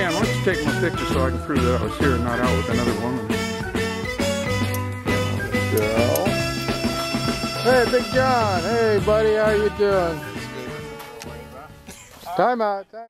Dan, why don't you take my picture so I can prove that I was here and not out with another woman? Girl. Hey, Big John. Hey, buddy, how you doing? Time out. Time